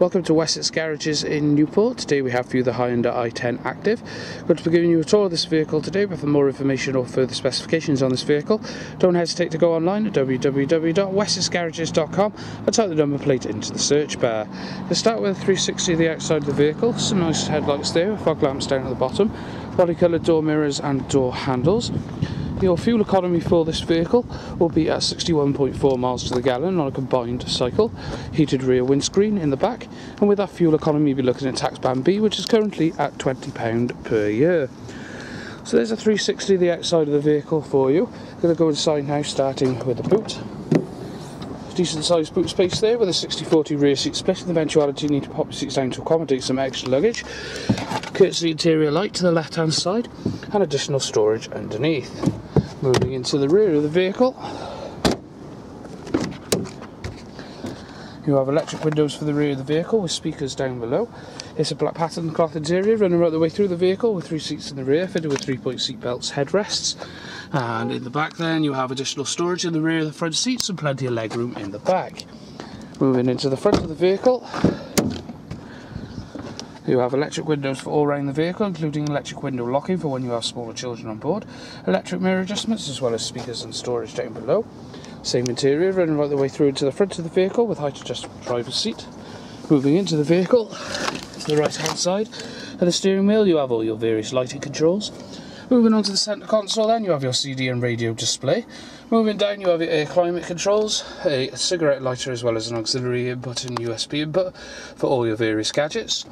Welcome to Wessex Garages in Newport. Today we have for you the Hyundai i10 Active. I'm going to be giving you a tour of this vehicle today, but for more information or further specifications on this vehicle, don't hesitate to go online at www.wessexgarages.com and type the number plate into the search bar. To start with 360 of the outside of the vehicle, some nice headlights there fog lamps down at the bottom, body coloured door mirrors and door handles. Your fuel economy for this vehicle will be at 61.4 miles to the gallon on a combined cycle, heated rear windscreen in the back, and with that fuel economy you'll be looking at tax band B, which is currently at £20 per year. So there's a 360 the outside of the vehicle for you. I'm Going to go inside now, starting with the boot. Decent sized boot space there with a 60-40 rear seat split in the eventuality you need to pop your seats down to accommodate some extra luggage. Courtesy interior light to the left hand side and additional storage underneath. Moving into the rear of the vehicle. You have electric windows for the rear of the vehicle with speakers down below. It's a black pattern cloth interior running right the way through the vehicle with three seats in the rear fitted with three point seat belts headrests. And in the back then you have additional storage in the rear of the front seats and plenty of legroom in the back. Moving into the front of the vehicle, you have electric windows for all around the vehicle, including electric window locking for when you have smaller children on board, electric mirror adjustments, as well as speakers and storage down below. Same interior, running right the way through to the front of the vehicle with height adjustable driver's seat. Moving into the vehicle, to the right hand side of the steering wheel, you have all your various lighting controls. Moving on to the centre console then, you have your CD and radio display. Moving down you have your air climate controls, a cigarette lighter as well as an auxiliary input and USB input for all your various gadgets.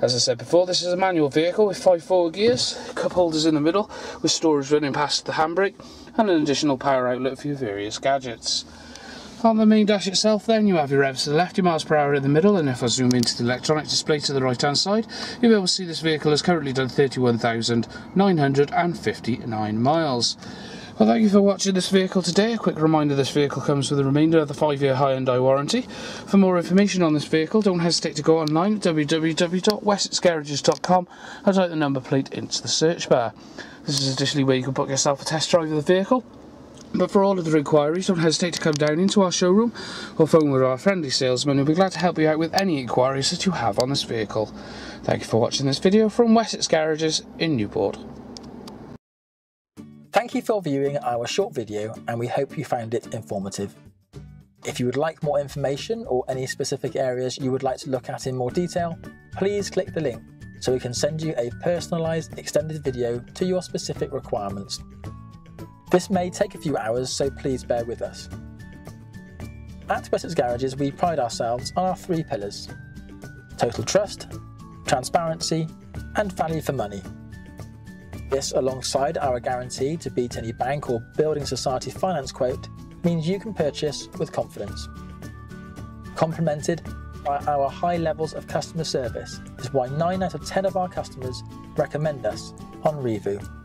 As I said before, this is a manual vehicle with 5 forward gears, cup holders in the middle with storage running past the handbrake and an additional power outlet for your various gadgets. On the main dash itself then you have your revs to the left, your miles per hour in the middle and if I zoom into the electronic display to the right hand side you'll be able to see this vehicle has currently done 31,959 miles. Well thank you for watching this vehicle today. A quick reminder this vehicle comes with the remainder of the 5 year high-end Hyundai warranty. For more information on this vehicle don't hesitate to go online at www.wessexgarages.com and type the number plate into the search bar. This is additionally where you can book yourself a test drive of the vehicle but for all other inquiries, don't hesitate to come down into our showroom or phone with our friendly salesman who'll be glad to help you out with any inquiries that you have on this vehicle. Thank you for watching this video from Wessex Garages in Newport. Thank you for viewing our short video and we hope you found it informative. If you would like more information or any specific areas you would like to look at in more detail, please click the link so we can send you a personalised extended video to your specific requirements. This may take a few hours, so please bear with us. At Wessex Garages, we pride ourselves on our three pillars total trust, transparency, and value for money. This, alongside our guarantee to beat any bank or building society finance quote, means you can purchase with confidence. Complemented by our high levels of customer service is why 9 out of 10 of our customers recommend us on Reevoo.